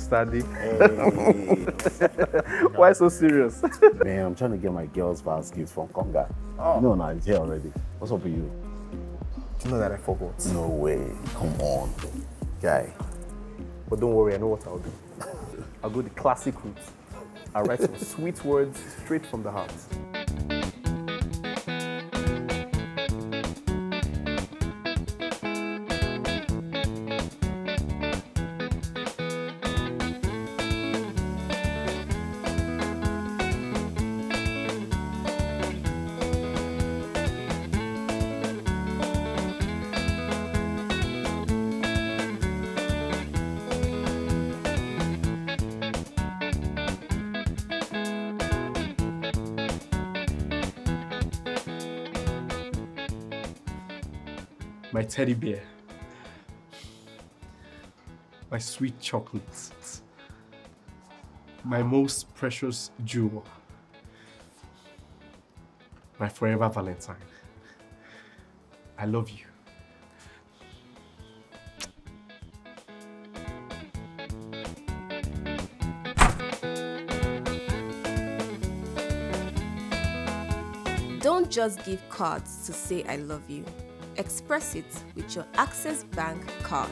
Daddy. Why so serious? Man, I'm trying to get my girls gifts from Konga. Oh. No, no, it's here already. What's up with you? Do you know that I forgot? No way. Come on, guy. But don't worry, I know what I'll do. I'll go the classic route. I'll write some sweet words straight from the heart. My teddy bear, my sweet chocolates, my most precious jewel, my forever Valentine. I love you. Don't just give cards to say I love you. Express it with your Access Bank card.